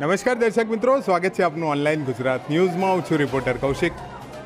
નમસ્કાર દર્શક મિત્રો, સ્વાગત છે આપનું ઓનલાઈન ગુજરાત ન્યૂઝમાં. હું છું રિપોર્ટર કૌશિક.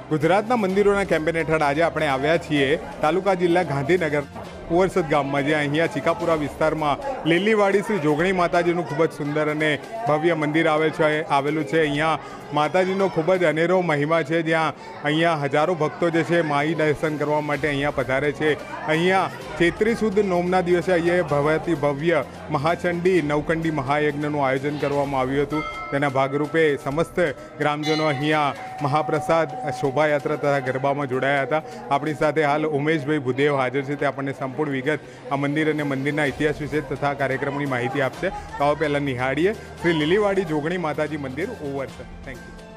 ગુજરાતના મંદિરોના કેમ્પેન હેઠળ આજે આપણે આવ્યા છીએ તાલુકા જિલ્લા ગાંધીનગર. કુંવરસદ ગામમાં જે અહીંયા ચિકાપુરા વિસ્તારમાં લીલીવાડી શ્રી જોગણી માતાજીનું ખૂબ જ સુંદર અને ભવ્ય મંદિર આવે છે, આવેલું છે. અહીંયા માતાજીનો ખૂબ જ અનેરો મહિમા છે, જ્યાં અહીંયા હજારો ભક્તો જે છે માઈ દર્શન કરવા માટે અહીંયા પધારે છે. અહીંયા ચૈત્રી સુદ નોમના દિવસે અહીંયા ભવ્યથી ભવ્ય મહાચંડી નવકંડી મહાયજ્ઞનું આયોજન કરવામાં આવ્યું હતું. તેના ભાગરૂપે સમસ્ત ગ્રામજનો અહીંયા મહાપ્રસાદ શોભાયાત્રા તથા ગરબામાં જોડાયા હતા. આપણી સાથે હાલ ઉમેશભાઈ ભૂદેવ હાજર છે. તે આપણને સંપૂર્ણ વિગત આ મંદિર અને મંદિરના ઇતિહાસ વિશે તથા કાર્યક્રમની માહિતી આપશે. તો પહેલાં નિહાળીએ. શ્રી લીલીવાડી જોગણી માતાજી મંદિર ઓવર છે. Thank you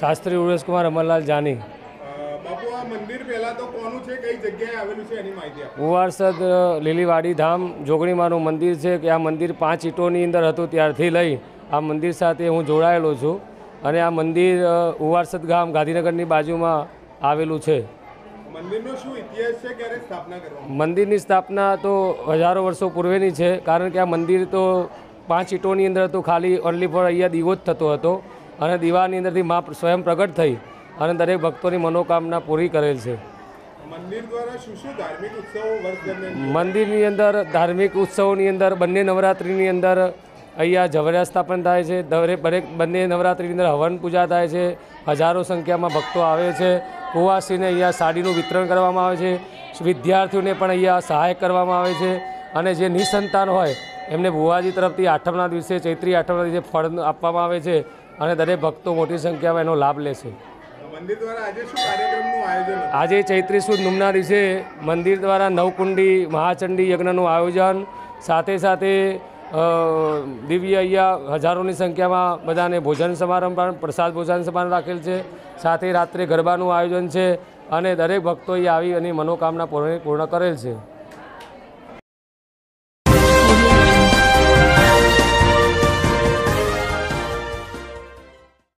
Shastri Umeshkumar Amarlal Jani. બાપુ આ મંદિર પહેલા તો કોનું છે? કઈ જગ્યાએ આવેલું છે એની માહિતી આપો. ઉવારસદ લીલીવાડી ધામ જોગણીમાનું મંદિર છે કે આ મંદિર પાંચ ઈંટોની અંદર હતું ત્યારથી લઈ આ મંદિર સાથે હું જોડાયેલો છું અને આ મંદિર ઉવારસદ ગામ ગાંધીનગરની બાજુમાં આવેલું છે. શું છે? મંદિરની સ્થાપના તો હજારો વર્ષો પૂર્વેની છે કારણ કે આ મંદિર તો પાંચ ઈંટોની અંદર હતું ખાલી ઓનલી ફોર અહીંયા દીવો જ થતો હતો. અને દીવાની અંદરથી મા સ્વયં પ્રગટ થઈ અને દરેક ભક્તોની મનોકામના પૂરી કરેલ છે. મંદિરની અંદર ધાર્મિક ઉત્સવોની અંદર બંને નવરાત્રિની અંદર અહીંયા ઝવેરા સ્થાપન થાય છે. દરેક દરેક બંને નવરાત્રિની અંદર હવન પૂજા થાય છે. હજારો સંખ્યામાં ભક્તો આવે છે. કુવાસીને અહીંયા સાડીનું વિતરણ કરવામાં આવે છે. વિદ્યાર્થીઓને પણ અહીંયા સહાય કરવામાં આવે છે. અને જે નિસંતાન હોય એમને ભુવાજી તરફથી આઠમના દિવસે ચૈત્રી આઠમના દિવસે ફળ આપવામાં આવે છે. અને દરેક ભક્તો મોટી સંખ્યામાં એનો લાભ લે છે. આજે ચૈત્રી સુદ નુમના દિવસે મંદિર દ્વારા નવકુંડી મહાચંડી યજ્ઞનું આયોજન સાથે સાથે દિવ્ય અહીંયા હજારોની સંખ્યામાં બધાને ભોજન સમારંભ પણ પ્રસાદ ભોજન સમારંભ રાખેલ છે. સાથે રાત્રે ગરબાનું આયોજન છે અને દરેક ભક્તો અહીં આવી અને મનોકામના પૂર્ણ કરેલ છે.